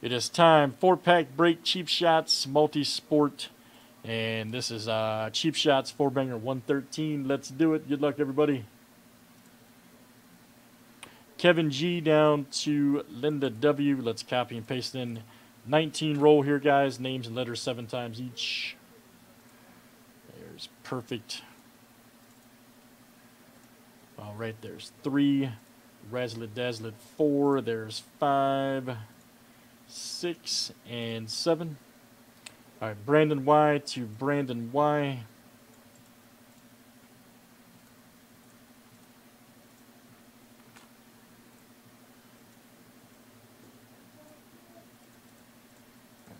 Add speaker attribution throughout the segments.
Speaker 1: It is time. Four pack break, cheap shots, multi sport. And this is uh, cheap shots, four banger 113. Let's do it. Good luck, everybody. Kevin G down to Linda W. Let's copy and paste in 19 roll here, guys. Names and letters seven times each. There's perfect. All right, there's three. Razzlet Dazzlet four. There's five, six, and seven. All right, Brandon Y to Brandon Y.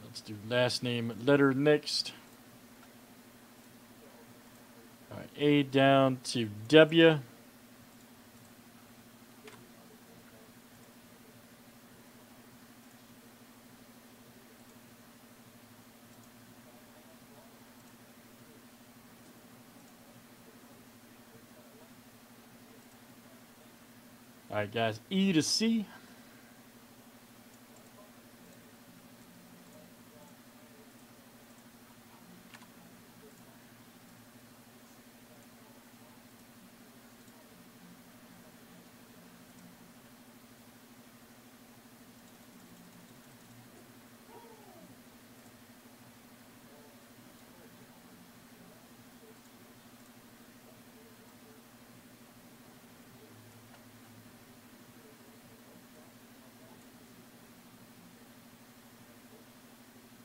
Speaker 1: Let's do last name letter next. All right, A down to W. All right, guys, E to C.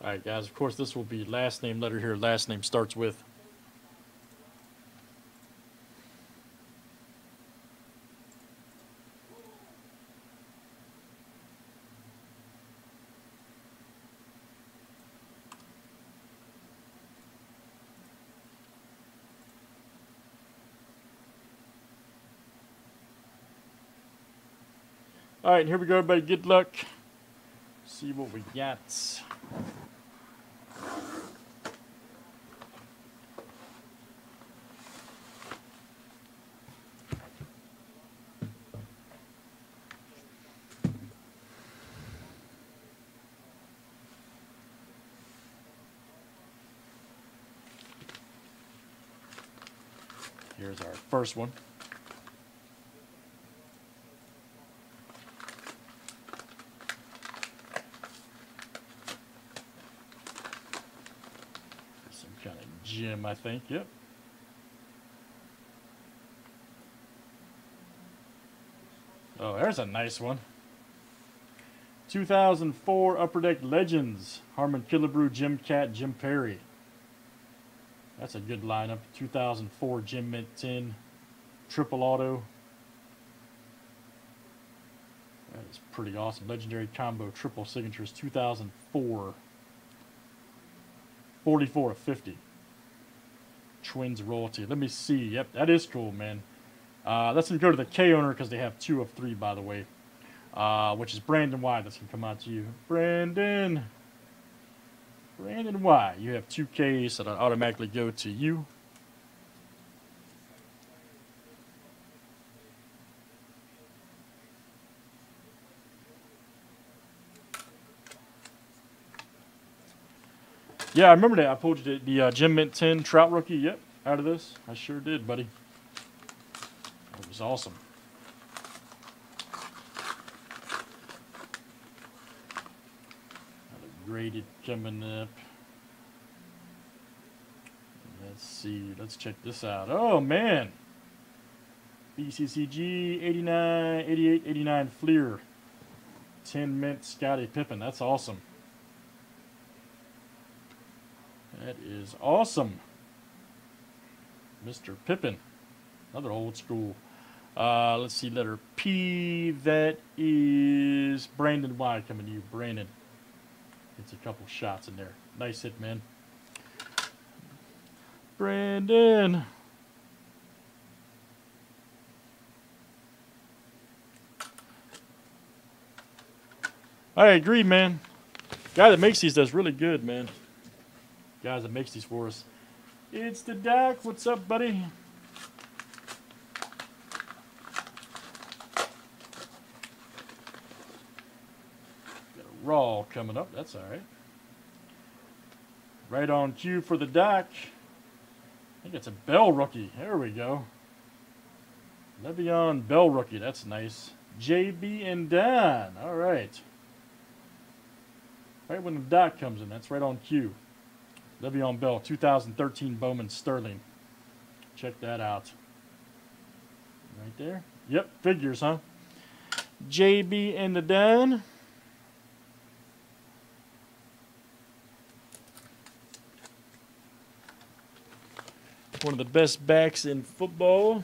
Speaker 1: All right, guys. Of course, this will be last name letter here. Last name starts with. All right, here we go, everybody. Good luck. See what we got. Here's our first one. Some kind of gem, I think. Yep. Oh, there's a nice one. 2004 Upper Deck Legends. Harmon Killebrew, Jim Kaat, Jim Perry. That's a good lineup. 2004 Gem Mint 10. Triple Auto. That is pretty awesome. Legendary Combo Triple Signatures 2004. 44 of 50. Twins royalty. Let me see. Yep, that is cool, man. Uh, to go to the K owner because they have two of three, by the way. Uh, which is Brandon Y. That's going to come out to you. Brandon. Brandon Y. You have two Ks that automatically go to you. Yeah, I remember that. I pulled you the, the uh, Gem Mint 10 Trout Rookie. Yep, out of this. I sure did, buddy. It was awesome. Got a graded coming up. Let's see. Let's check this out. Oh, man. BCCG 89, 88, 89 Fleer. 10 mint Scottie Pippen. That's awesome. That is awesome. Mr. Pippen. Another old school. Uh, let's see, letter P. That is Brandon Y coming to you. Brandon. It's a couple shots in there. Nice hit, man. Brandon. I agree, man. Guy that makes these does really good, man. Guys that makes these for us. It's the Doc. What's up, buddy? Raw coming up. That's all right. Right on cue for the deck. I think it's a Bell rookie. There we go. Le'Veon Bell rookie. That's nice. JB and Dan. All right. Right when the dot comes in. That's right on cue. Le'Veon Bell, 2013 Bowman Sterling. Check that out. Right there. Yep, figures, huh? JB and the Dan. One of the best backs in football.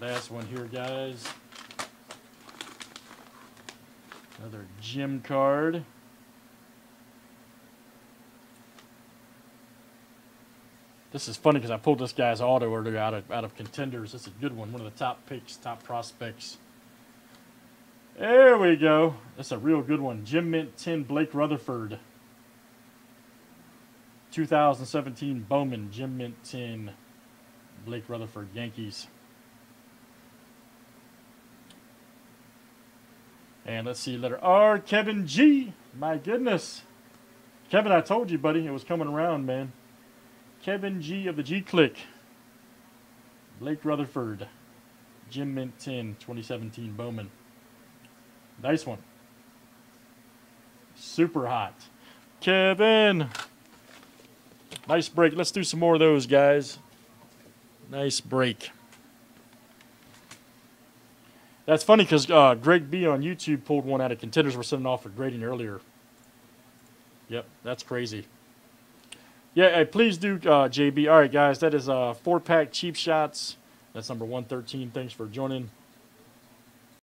Speaker 1: Last one here, guys. Another gem card. This is funny because I pulled this guy's auto earlier out of out of contenders. This is a good one. One of the top picks, top prospects. There we go. That's a real good one. Gem Mint 10 Blake Rutherford. 2017 Bowman Gem Mint 10 Blake Rutherford Yankees. And let's see, letter R, Kevin G. My goodness. Kevin, I told you, buddy, it was coming around, man. Kevin G of the G Click. Blake Rutherford. Gem Mint 10, 2017 Bowman. Nice one. Super hot. Kevin. Nice break. Let's do some more of those, guys. Nice break. That's funny because uh, Greg B on YouTube pulled one out of contenders we're sending off for grading earlier. Yep, that's crazy. Yeah, hey, please do, uh, JB. All right, guys, that is uh, four pack cheap shots. That's number 113. Thanks for joining.